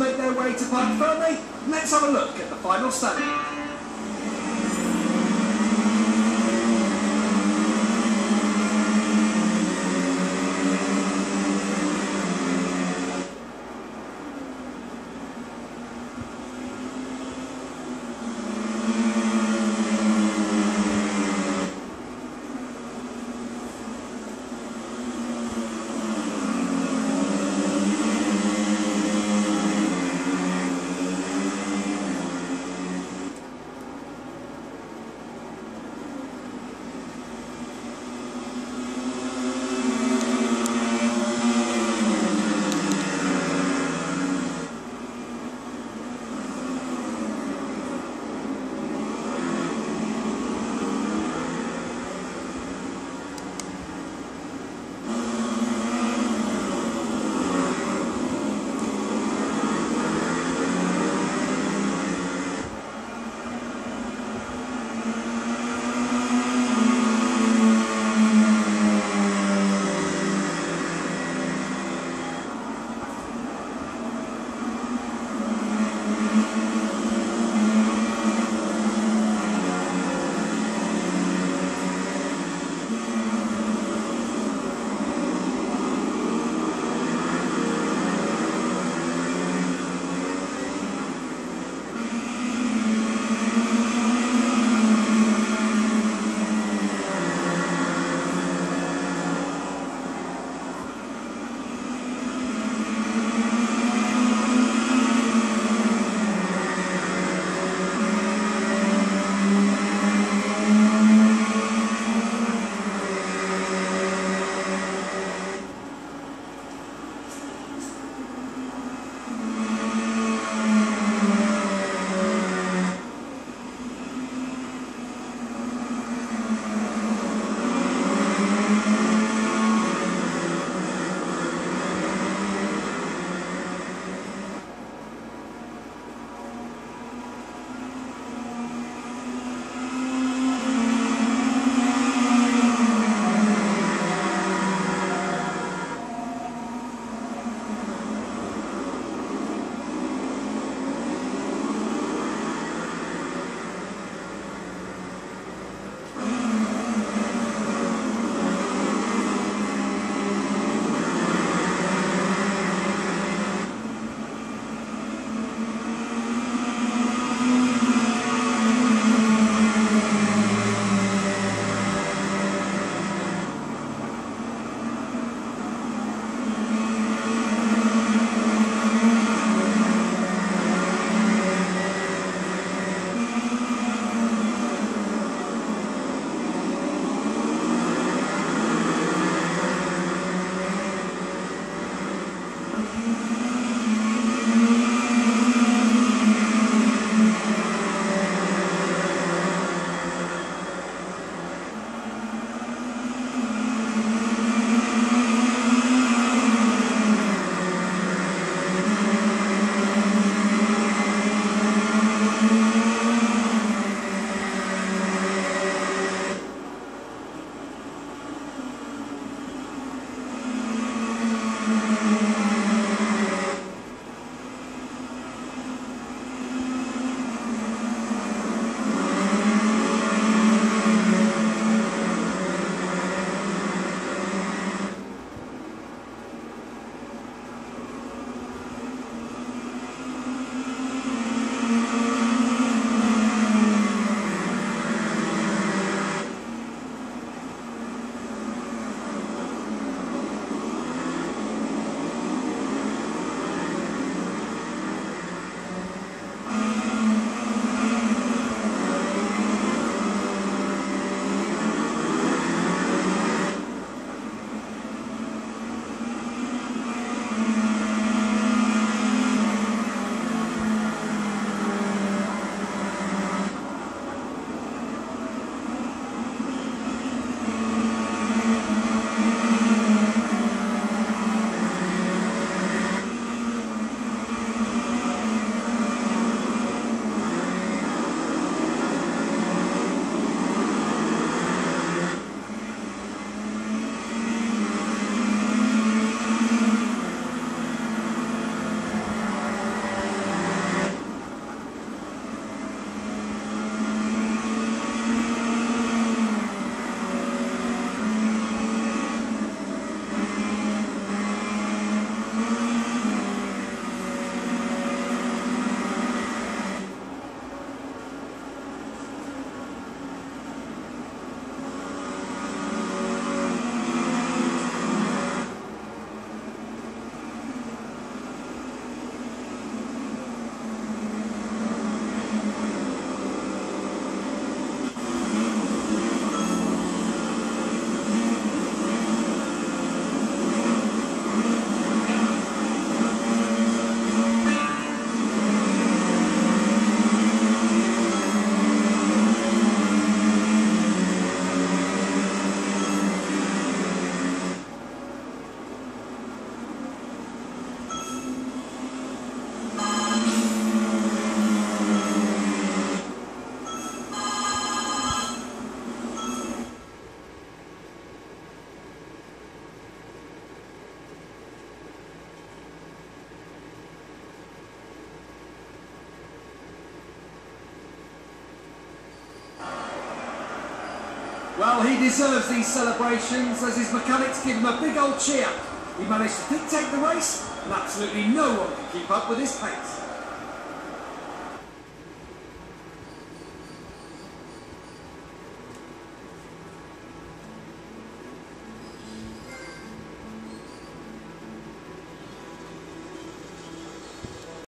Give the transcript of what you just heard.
make their way to Parc Fermé, let's have a look at the final standing. Well, he deserves these celebrations as his mechanics give him a big old cheer. He managed to dictate the race and absolutely no one could keep up with his pace.